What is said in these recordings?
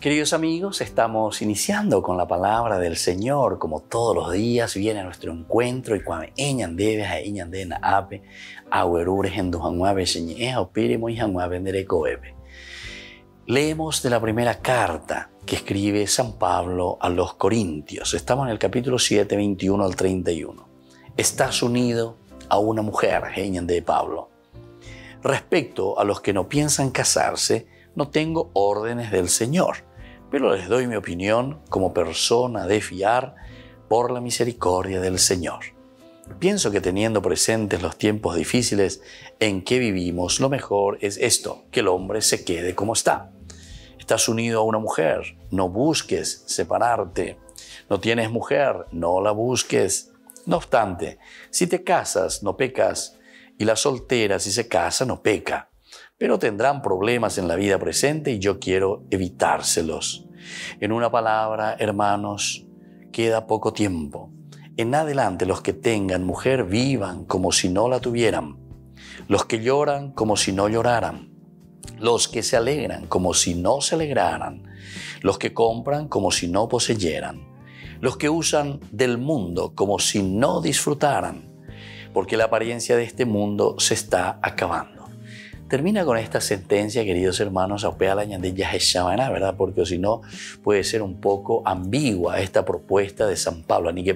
Queridos amigos, estamos iniciando con la palabra del Señor, como todos los días viene a nuestro encuentro y cuando eñan debes a eñan de na ape, en dujanguave señeja o y janguave Leemos de la primera carta que escribe San Pablo a los Corintios. Estamos en el capítulo 7, 21 al 31. Estás unido a una mujer, eñan de Pablo. Respecto a los que no piensan casarse, no tengo órdenes del Señor pero les doy mi opinión como persona de fiar por la misericordia del Señor. Pienso que teniendo presentes los tiempos difíciles en que vivimos, lo mejor es esto, que el hombre se quede como está. Estás unido a una mujer, no busques separarte. No tienes mujer, no la busques. No obstante, si te casas, no pecas, y la soltera si se casa, no peca pero tendrán problemas en la vida presente y yo quiero evitárselos. En una palabra, hermanos, queda poco tiempo. En adelante los que tengan mujer vivan como si no la tuvieran. Los que lloran como si no lloraran. Los que se alegran como si no se alegraran. Los que compran como si no poseyeran. Los que usan del mundo como si no disfrutaran. Porque la apariencia de este mundo se está acabando. Termina con esta sentencia, queridos hermanos, ¿verdad? Porque si no, puede ser un poco ambigua esta propuesta de San Pablo. Ni que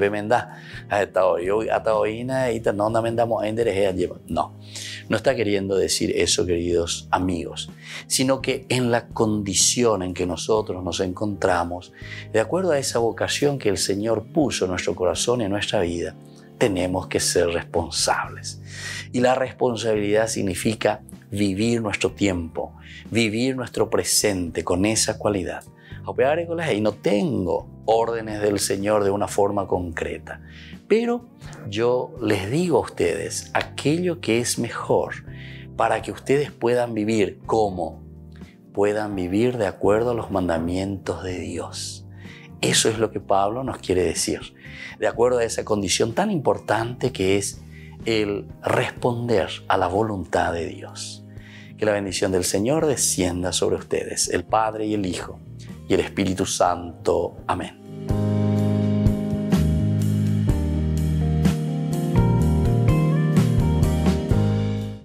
No, no está queriendo decir eso, queridos amigos, sino que en la condición en que nosotros nos encontramos, de acuerdo a esa vocación que el Señor puso en nuestro corazón y en nuestra vida, tenemos que ser responsables. Y la responsabilidad significa vivir nuestro tiempo, vivir nuestro presente con esa cualidad. Y no tengo órdenes del Señor de una forma concreta, pero yo les digo a ustedes aquello que es mejor para que ustedes puedan vivir como puedan vivir de acuerdo a los mandamientos de Dios. Eso es lo que Pablo nos quiere decir, de acuerdo a esa condición tan importante que es el responder a la voluntad de Dios. Que la bendición del Señor descienda sobre ustedes, el Padre y el Hijo y el Espíritu Santo. Amén.